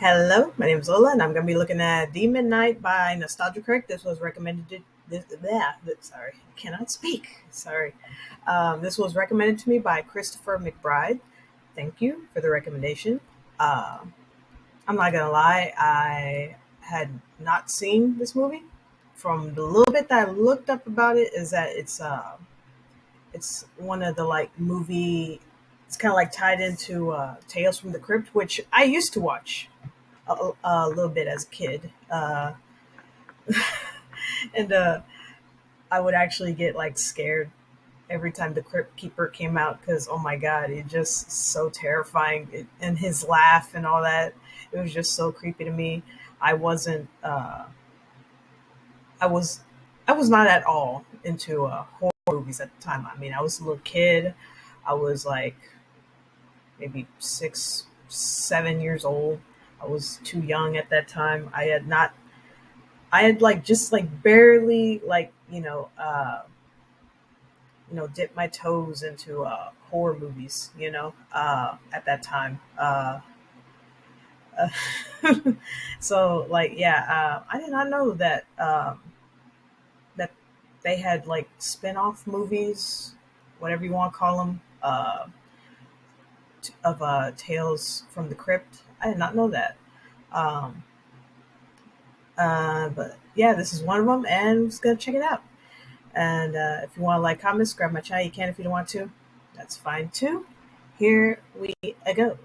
Hello, my name is Lola, and I'm going to be looking at Demon Knight by Nostalgia Critic. This was recommended. To, this, yeah, sorry, cannot speak. Sorry. Um, this was recommended to me by Christopher McBride. Thank you for the recommendation. Uh, I'm not gonna lie, I had not seen this movie. From the little bit that I looked up about it, is that it's uh, it's one of the like movie. It's kind of like tied into uh, Tales from the Crypt, which I used to watch a, a little bit as a kid, uh, and uh, I would actually get like scared every time the Crypt Keeper came out because oh my god, it just so terrifying, it, and his laugh and all that. It was just so creepy to me. I wasn't. Uh, I was. I was not at all into uh, horror movies at the time. I mean, I was a little kid. I was like maybe six, seven years old. I was too young at that time. I had not. I had like just like barely like you know uh, you know dipped my toes into uh, horror movies. You know uh, at that time. Uh, so like yeah, uh, I did not know that um, that they had like spin-off movies, whatever you want to call them, uh, of uh, Tales from the Crypt. I did not know that. Um, uh, but yeah, this is one of them, and I'm just gonna check it out. And uh, if you want to like comments, grab my channel. You can if you don't want to. That's fine too. Here we go.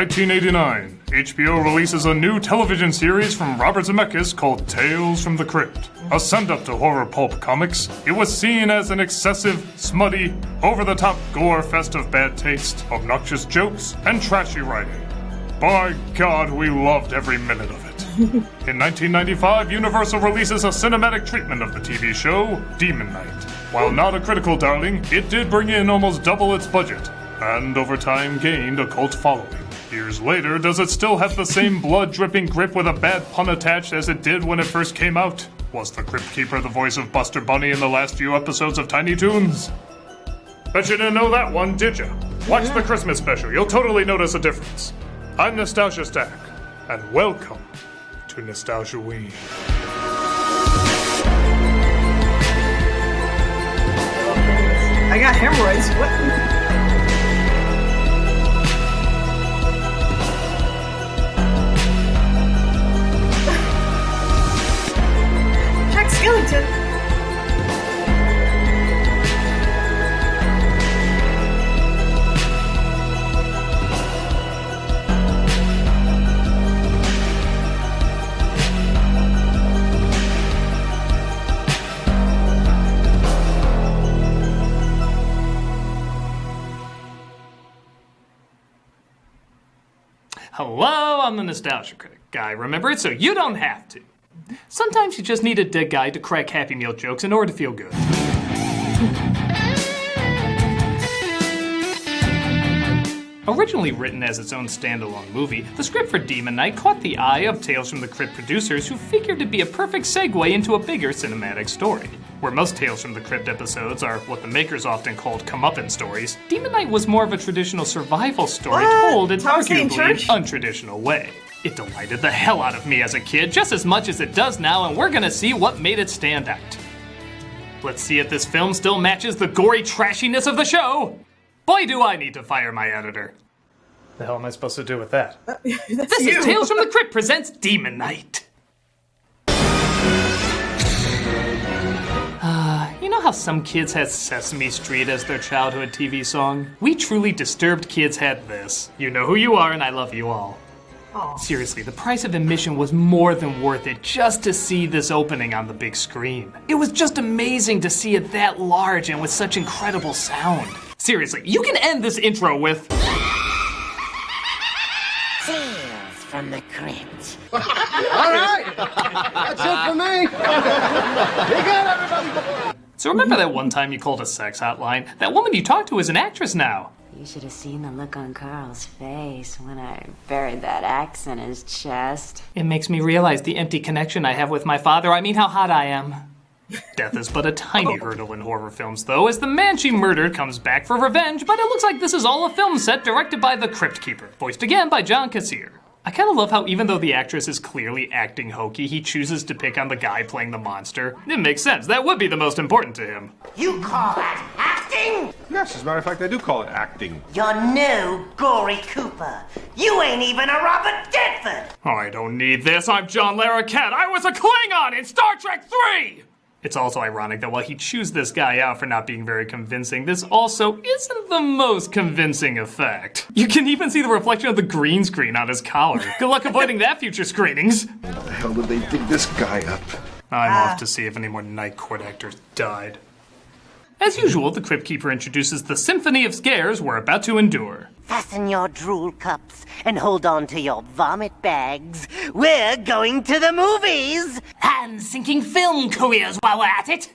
Nineteen eighty nine. HBO releases a new television series from Robert Zemeckis called Tales from the Crypt. A send up to horror pulp comics, it was seen as an excessive, smutty, over the top gore fest of bad taste, obnoxious jokes, and trashy writing. By God, we loved every minute of it. In 1995, Universal releases a cinematic treatment of the TV show, Demon Knight. While not a critical darling, it did bring in almost double its budget, and over time gained a cult following. Years later, does it still have the same blood dripping grip with a bad pun attached as it did when it first came out? Was the Crypt Keeper the voice of Buster Bunny in the last few episodes of Tiny Toons? Bet you didn't know that one, did you? Watch the Christmas special, you'll totally notice a difference. I'm Nostalgia Stack, and welcome to Nostalgia Ween. I got hemorrhoids. What? Nostalgia Critic guy. Remember it so you don't have to. Sometimes you just need a dead guy to crack Happy Meal jokes in order to feel good. Originally written as its own standalone movie, the script for Demon Knight caught the eye of Tales from the Crypt producers who figured to be a perfect segue into a bigger cinematic story. Where most Tales from the Crypt episodes are what the makers often called comeuppance stories, Demon Knight was more of a traditional survival story What? told in Thomas arguably an untraditional way. It delighted the hell out of me as a kid, just as much as it does now, and we're gonna see what made it stand out. Let's see if this film still matches the gory trashiness of the show. Boy, do I need to fire my editor. The hell am I supposed to do with that? Uh, that's This you. is Tales from the Crypt presents Demon Knight. Know how some kids had Sesame Street as their childhood TV song? We truly disturbed kids had this. You know who you are, and I love you all. Aw. Seriously, the price of admission was more than worth it just to see this opening on the big screen. It was just amazing to see it that large and with such incredible sound. Seriously, you can end this intro with. Tales from the Crypt. All right. That's it for me. Be good, everybody. So remember mm-hmm. that one time you called a sex hotline? That woman you talked to is an actress now. You should have seen the look on Carl's face when I buried that axe in his chest. It makes me realize the empty connection I have with my father. I mean, how hot I am. Death is but a tiny oh. hurdle in horror films, though, as the man she murdered comes back for revenge, but it looks like this is all a film set directed by the Crypt Keeper, voiced again by John Kassir. I kind of love how even though the actress is clearly acting hokey, he chooses to pick on the guy playing the monster. It makes sense. That would be the most important to him. You call that acting? Yes, as a matter of fact, I do call it acting. You're no Gory Cooper. You ain't even a Robert Redford. I don't need this. I'm John Larroquette. I was a Klingon in Star Trek 3! It's also ironic that while he chews this guy out for not being very convincing, this also isn't the most convincing effect. You can even see the reflection of the green screen on his collar. Good luck avoiding that future screenings. How the hell did they dig this guy up? I'm off ah. to see if any more Night Court actors died. As usual, the Crypt Keeper introduces the symphony of scares we're about to endure. Fasten your drool cups and hold on to your vomit bags. We're going to the movies. And sinking film careers while we're at it.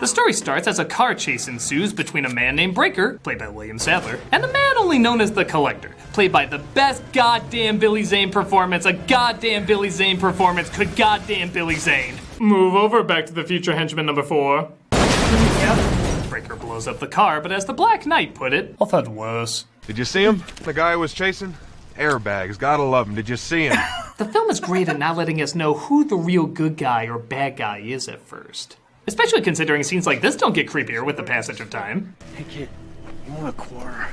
The story starts as a car chase ensues between a man named Breaker, played by William Sadler, and a man only known as the Collector, played by the best goddamn Billy Zane performance a goddamn Billy Zane performance could goddamn Billy Zane. Move over, Back to the Future henchman number four. Breaker blows up the car, but as the Black Knight put it, I've had worse. Did you see him? The guy I was chasing? Airbags, gotta love him. Did you see him? The film is great at not letting us know who the real good guy or bad guy is at first. Especially considering scenes like this don't get creepier with the passage of time. Hey, kid, you want a quarter?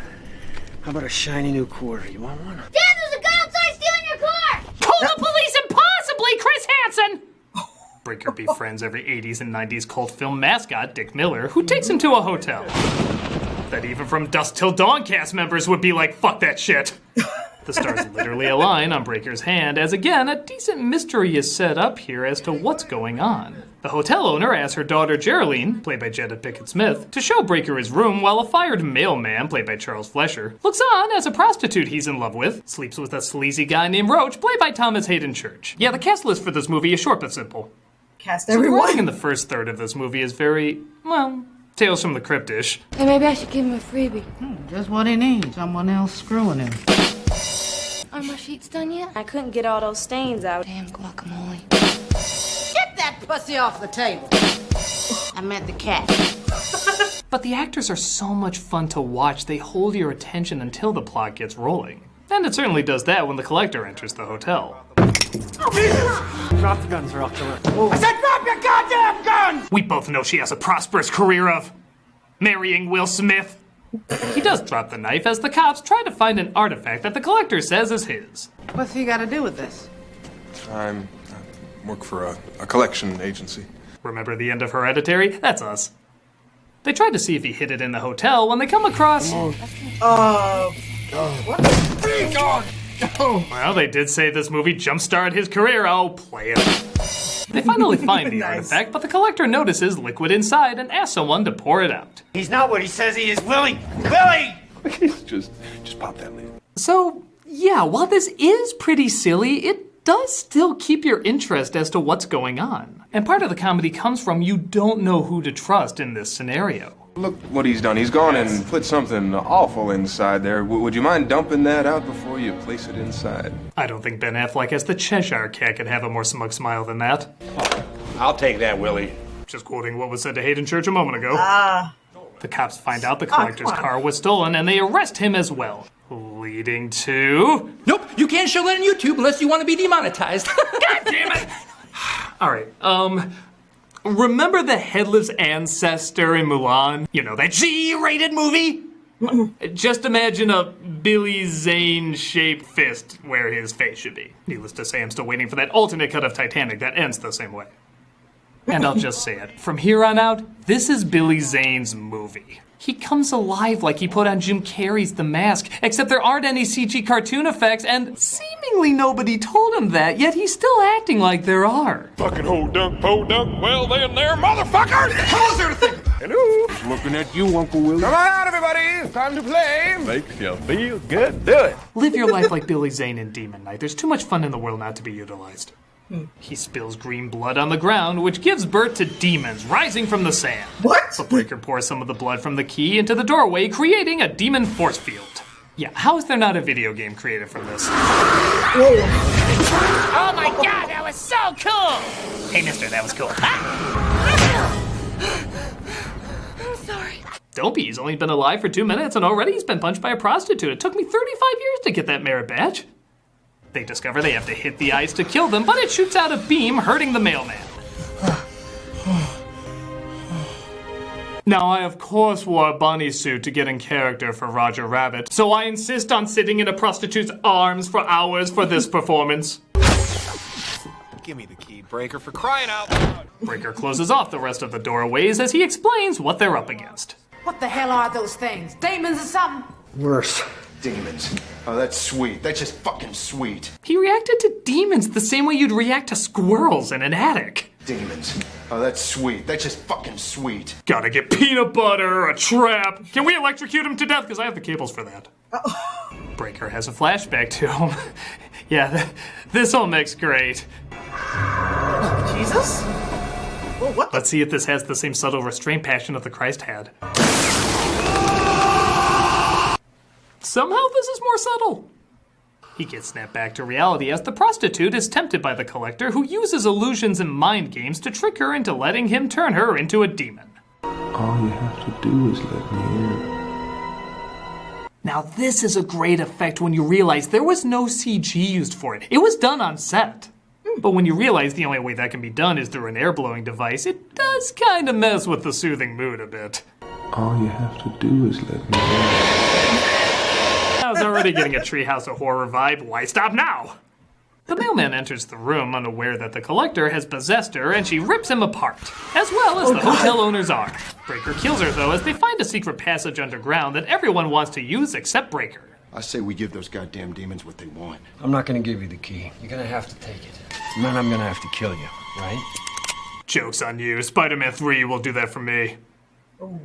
How about a shiny new quarter? You want one? Dad, there's a guy outside stealing your car! Pull the police and possibly Chris Hansen! Breaker befriends every 80s and 90s cult film mascot, Dick Miller, who takes him to a hotel. That even from Dust Till Dawn cast members would be like, fuck that shit. The stars literally align on Breaker's hand, as again, a decent mystery is set up here as to what's going on. The hotel owner asks her daughter Geraldine, played by Jada Pinkett Smith, to show Breaker his room while a fired mailman, played by Charles Fleischer, looks on as a prostitute he's in love with sleeps with a sleazy guy named Roach, played by Thomas Haden Church. Yeah, the cast list for this movie is short but simple. Cast The writing everyone. in the first third of this movie is very, well, Tales from the Cryptish. Hey, maybe I should give him a freebie. Hmm, just what he needs. Someone else screwing him. Are my sheets done yet? I couldn't get all those stains out. Damn guacamole. Get that pussy off the table. I meant the cat. But the actors are so much fun to watch, they hold your attention until the plot gets rolling. And it certainly does that when the collector enters the hotel. Drop the guns or I'll kill her. I said drop your goddamn gun! We both know she has a prosperous career of marrying Will Smith. He does drop the knife as the cops try to find an artifact that the collector says is his. What's he got to do with this? I'm I work for a, a collection agency. Remember the end of Hereditary? That's us. They tried to see if he hid it in the hotel when they come across. Oh, uh, Oh, well, they did say this movie jumpstarted his career. Oh, play it. They finally find the Nice. artifact, but the collector notices liquid inside and asks someone to pour it out. He's not what he says he is, Willie. Willie! just just pop that lid. So, yeah, while this is pretty silly, it does still keep your interest as to what's going on. And part of the comedy comes from you don't know who to trust in this scenario. Look what he's done. He's gone and put something awful inside there. W- would you mind dumping that out before you place it inside? I don't think Ben Affleck as the Cheshire Cat could have a more smug smile than that. I'll take that, Willie. Just quoting what was said to Haden Church a moment ago. Ah. the cops find out the collector's come car was stolen and they arrest him as well. Leading to. Nope, you can't show that on YouTube unless you want to be demonetized. God damn it! Alright, um. Remember the headless ancestor in Mulan? You know, that G rated movie? Mm-hmm. Just imagine a Billy Zane shaped fist where his face should be. Needless to say, I'm still waiting for that alternate cut of Titanic that ends the same way. And I'll just say it. From here on out, this is Billy Zane's movie. He comes alive like he put on Jim Carrey's The Mask, except there aren't any CG cartoon effects, and seemingly nobody told him that, yet he's still acting like there are. Fucking ho dunk, po dunk. Well, then there, motherfucker! How's there to think? Hello. Looking at you, Uncle Willie. Come on out, everybody. It's time to play. Makes you feel good. Do it. Live your life like Billy Zane in Demon Knight. There's too much fun in the world not to be utilized. Hmm. He spills green blood on the ground, which gives birth to demons rising from the sand. What? The breaker pours some of the blood from the key into the doorway, creating a demon force field. Yeah, how is there not a video game created from this? Whoa. Oh my god, that was so cool! Hey, mister, that was cool. Ah! I'm sorry. Don't be, he's only been alive for two minutes and already he's been punched by a prostitute. It took me 35 years to get that merit badge. They discover they have to hit the ice to kill them, but it shoots out a beam, hurting the mailman. Now, I of course wore a bunny suit to get in character for Roger Rabbit, so I insist on sitting in a prostitute's arms for hours for this performance. Give me the key breaker for crying out loud. Breaker closes off the rest of the doorways as he explains what they're up against. What the hell are those things? Demons or something? Worse. Demons. Oh, that's sweet. That's just fucking sweet. He reacted to demons the same way you'd react to squirrels in an attic. Demons. Oh, that's sweet. That's just fucking sweet. Gotta get peanut butter, a trap. Can we electrocute him to death? Because I have the cables for that. Breaker has a flashback to him. yeah, th- this all makes great. Oh, Jesus? Well, what? Let's see if this has the same subtle restraint passion of the Christ had. Somehow this is more subtle. He gets snapped back to reality as the prostitute is tempted by the collector, who uses illusions and mind games to trick her into letting him turn her into a demon. All you have to do is let me in. Now, this is a great effect when you realize there was no CG used for it. It was done on set. Hmm, but when you realize the only way that can be done is through an air blowing device, it does kind of mess with the soothing mood a bit. All you have to do is let me in. I was already getting a Treehouse of Horror vibe. Why stop now? The mailman enters the room unaware that the collector has possessed her and she rips him apart, as well as Oh, the God. hotel owners are. Breaker kills her though as they find a secret passage underground that everyone wants to use except Breaker. I say we give those goddamn demons what they want. I'm not gonna give you the key. You're gonna have to take it. And then I'm gonna have to kill you, right? Joke's on you. Spider Man 3 will do that for me.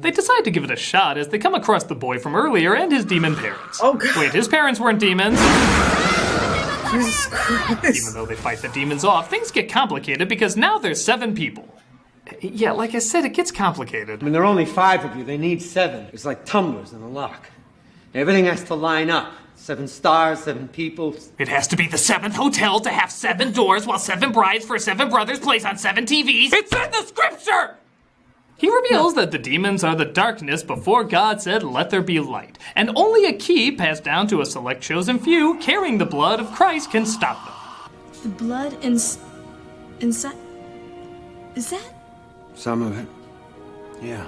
They decide to give it a shot as they come across the boy from earlier and his demon parents. Oh, God. Wait, his parents weren't demons. Jesus Christ. Even though they fight the demons off, things get complicated because now there's seven people. Yeah, like I said, it gets complicated. I mean, there are only five of you. They need seven. It's like tumblers in a lock. Everything has to line up. Seven stars, seven people. It has to be the seventh hotel to have seven doors while seven brides for seven brothers plays on seven TVs. It's in the scripture! He reveals that the demons are the darkness before God said, Let there be light, and only a key passed down to a select chosen few carrying the blood of Christ can stop them. The blood ins- inside. Is that? Some of it. Yeah.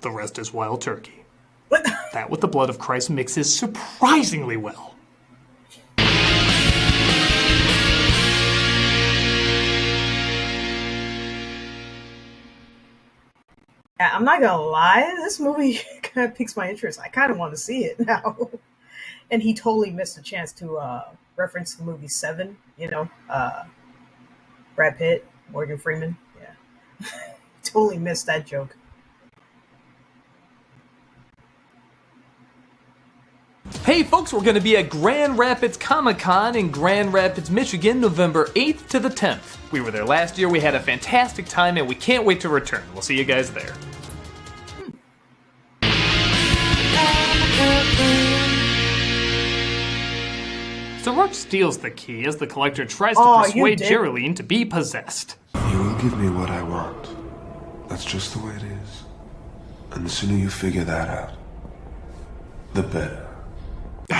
The rest is wild turkey. What that with the blood of Christ mixes surprisingly well. I'm not gonna lie, this movie kind of piques my interest. I kind of want to see it now. and he totally missed a chance to uh, reference the movie Seven. You know, uh, Brad Pitt, Morgan Freeman. Yeah, totally missed that joke. Hey folks, we're going to be at Grand Rapids Comic Con in Grand Rapids, Michigan, November 8th to the 10th. We were there last year, we had a fantastic time, and we can't wait to return. We'll see you guys there. So Roach steals the key as the collector tries to Oh, persuade did. Geraldine to be possessed. You will give me what I want. That's just the way it is. And the sooner you figure that out, the better.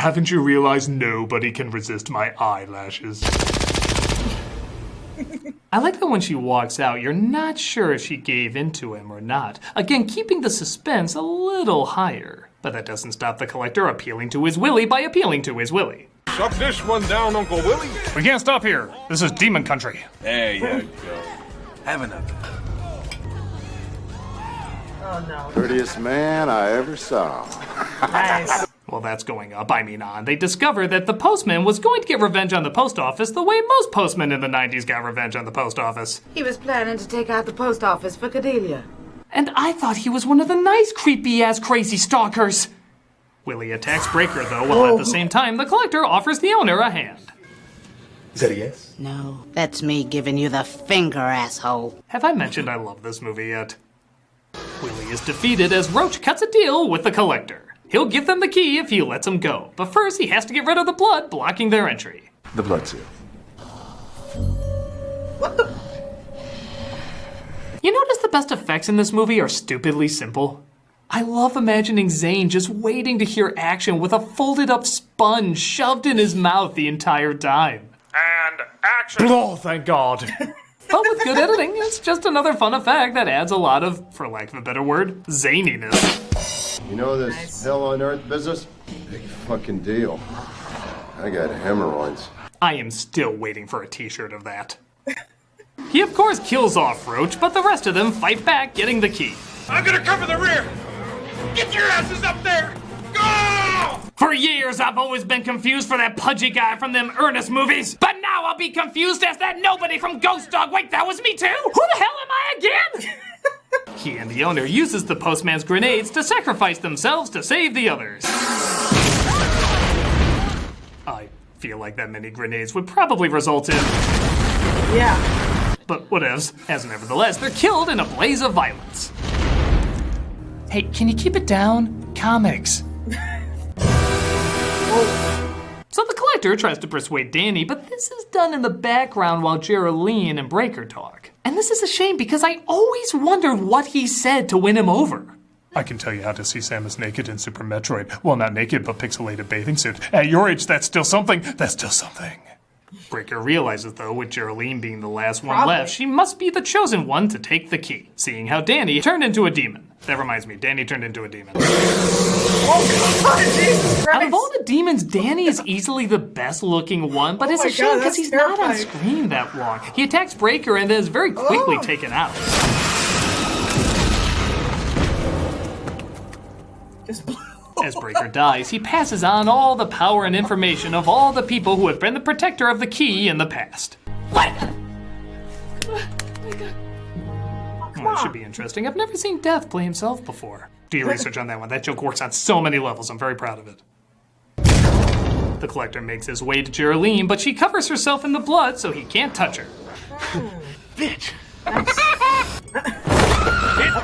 Haven't you realized nobody can resist my eyelashes? I like that when she walks out, you're not sure if she gave in to him or not. Again, keeping the suspense a little higher. But that doesn't stop the collector appealing to his Willie by appealing to his Willie. Suck this one down, Uncle Willie. We can't stop here. This is demon country. There you go. Have another. Oh no. Prettiest man I ever saw. Nice. Well, that's going up, I mean on. They discover that the postman was going to get revenge on the post office the way most postmen in the 90s got revenge on the post office. He was planning to take out the post office for Cordelia. And I thought he was one of the nice, creepy ass, crazy stalkers. Willie attacks Breaker, though, while at the oh. same time, the collector offers the owner a hand. Is that a yes? No, that's me giving you the finger, asshole. Have I mentioned I love this movie yet? Willie is defeated as Roach cuts a deal with the collector. He'll give them the key if he lets them go, but first he has to get rid of the blood blocking their entry. The blood seal. You notice the best effects in this movie are stupidly simple? I love imagining Zane just waiting to hear action with a folded up sponge shoved in his mouth the entire time. And action. Oh, thank God. but with good editing, it's just another fun effect that adds a lot of, for lack of a better word, zaniness. You know this hell on earth business? Big fucking deal. I got hemorrhoids. I am still waiting for a t shirt of that. he, of course, kills off Roach, but the rest of them fight back, getting the key. I'm gonna cover the rear. Get your asses up there. Go! For years, I've always been confused for that pudgy guy from them Ernest movies, but now I'll be confused as that nobody from Ghost Dog. Wait, that was me too? Who the hell am I again? he and the owner uses the postman's grenades to sacrifice themselves to save the others. I feel like that many grenades would probably result in. Yeah. But whatevs, as nevertheless, they're killed in a blaze of violence. Hey, can you keep it down? Comics. So the collector tries to persuade Danny, but this is done in the background while Geraldine and Breaker talk. And this is a shame because I always wondered what he said to win him over. I can tell you how to see Samus naked in Super Metroid. Well, not naked, but pixelated bathing suit. At your age, that's still something. That's still something. Breaker realizes, though, with Geraldine being the last one Probably. left, she must be the chosen one to take the key, seeing how Danny turned into a demon. That reminds me, Danny turned into a demon. Oh God, Jesus Out of all the demons, Danny is easily the best looking one, but Oh it's my a shame because that's he's not on screen that long. He attacks Breaker and then is very quickly Oh. taken out. As Breaker dies, he passes on all the power and information of all the people who have been the protector of the key in the past. What? Oh Well, should be interesting. I've never seen Death play himself before. Do your research on that one. That joke works on so many levels. I'm very proud of it. The collector makes his way to Geraldine, but she covers herself in the blood so he can't touch her. Bitch.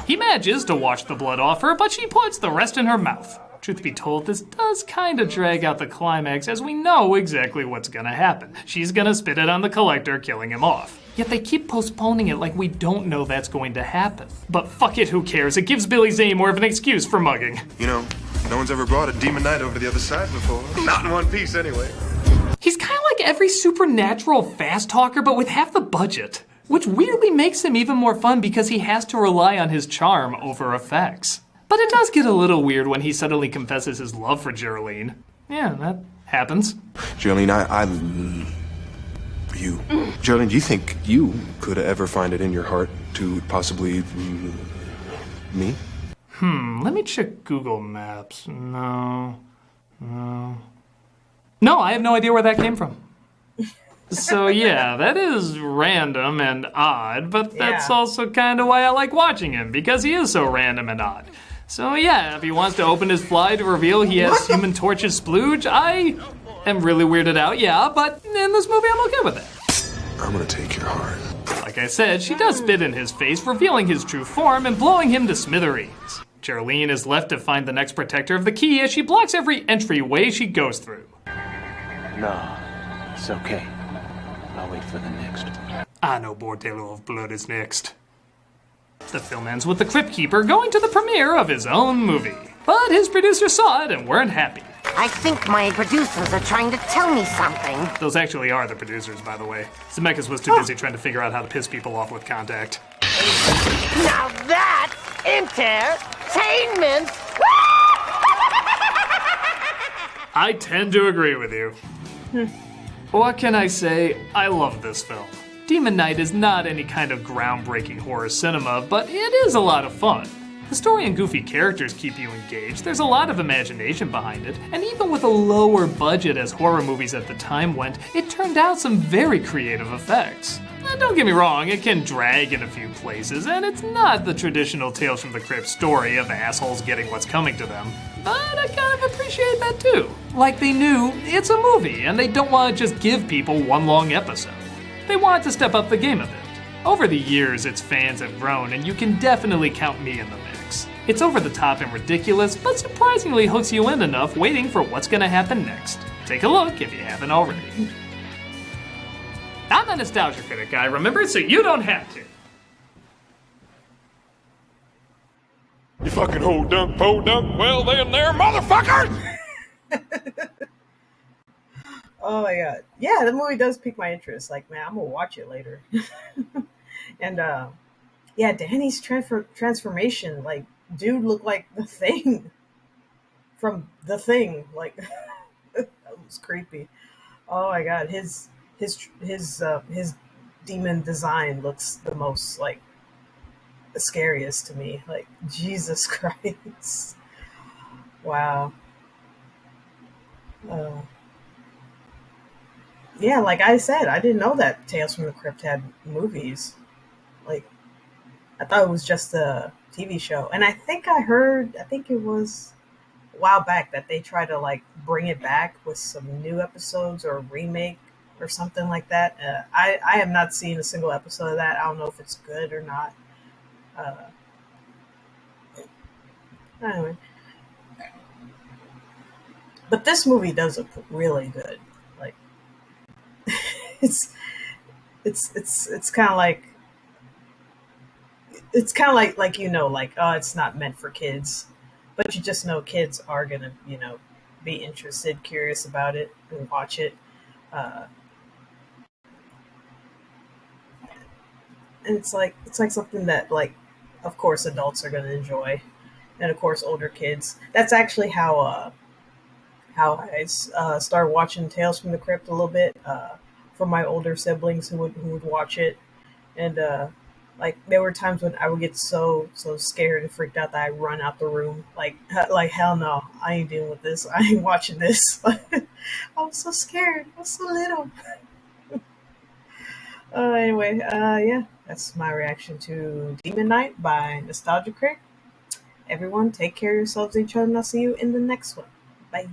He manages to wash the blood off her, but she puts the rest in her mouth. Truth be told, this does kind of drag out the climax as we know exactly what's gonna happen. She's gonna spit it on the collector, killing him off. Yet they keep postponing it like we don't know that's going to happen. But fuck it, who cares? It gives Billy Zane more of an excuse for mugging. You know, no one's ever brought a demon knight over to the other side before. Not in one piece, anyway. He's kind of like every supernatural fast talker, but with half the budget. Which weirdly makes him even more fun because he has to rely on his charm over effects. But it does get a little weird when he suddenly confesses his love for Geraldine. Yeah, that happens. Geraldine, I, I l- you. Geraldine, do you think you could ever find it in your heart to possibly mm, me? Hmm, let me check Google Maps. No. No. No, I have no idea where that came from. So, yeah, that is random and odd, but that's Yeah. also kind of why I like watching him, because he is so random and odd. So, yeah, if he wants to open his fly to reveal he has Human Torch's splooge, I am really weirded out, yeah, but in this movie I'm okay with it. I'm gonna take your heart. Like I said, she does spit in his face, revealing his true form and blowing him to smithereens. Geraldine is left to find the next protector of the key as she blocks every entryway she goes through. No, it's okay. I'll wait for the next. I know Bordello of Blood is next. The film ends with the Crypt Keeper going to the premiere of his own movie. But his producers saw it and weren't happy. I think my producers are trying to tell me something. Those actually are the producers, by the way. Zemeckis was too busy trying to figure out how to piss people off with contact. Now that's entertainment. I tend to agree with you. Hmm. what can I say? I love this film. Demon Knight is not any kind of groundbreaking horror cinema, but it is a lot of fun. The story and goofy characters keep you engaged, there's a lot of imagination behind it, and even with a lower budget as horror movies at the time went, it turned out some very creative effects. And don't get me wrong, it can drag in a few places, and it's not the traditional Tales from the Crypt story of assholes getting what's coming to them. But I kind of appreciate that too. Like they knew it's a movie, and they don't want to just give people one long episode. They want to step up the game a bit. Over the years, its fans have grown, and you can definitely count me in the. It's over the top and ridiculous, but surprisingly hooks you in enough waiting for what's gonna happen next. Take a look if you haven't already. I'm a nostalgia critic guy, remember? So you don't have to. You fucking ho dunk, po dunk, well then there, motherfucker! Oh my god. Yeah, the movie does pique my interest. Like, man, I'm gonna watch it later. and uh yeah, Danny's transfer transformation, like, dude looked like the thing from the thing. Like that was creepy. Oh my god, his his his uh his demon design looks the most like the scariest to me. Like Jesus Christ. Wow. Uh, yeah, like I said, I didn't know that Tales from the Crypt had movies. Like, I thought it was just a TV show. And I think I heard, I think it was a while back that they tried to like bring it back with some new episodes or remake or something like that. Uh, I I have not seen a single episode of that. I don't know if it's good or not. Uh, anyway, but this movie does look really good. Like it's it's it's it's kind of like it's kind of like like you know like oh it's not meant for kids. But you just know kids are gonna you know be interested curious about it and watch it uh, and it's like it's like something that like of course adults are gonna enjoy. And of course older kids. That's actually how uh how i uh, started watching tales from the crypt a little bit uh from my older siblings who would who would watch it. And uh like there were times when I would get so so scared and freaked out that I run out the room. Like like hell no, I ain't dealing with this. I ain't watching this. I was so scared. I was so little. uh, anyway, uh, yeah, that's my reaction to Demon Knight by Nostalgia Critic. Everyone, take care of yourselves each other, and I'll see you in the next one. Bye.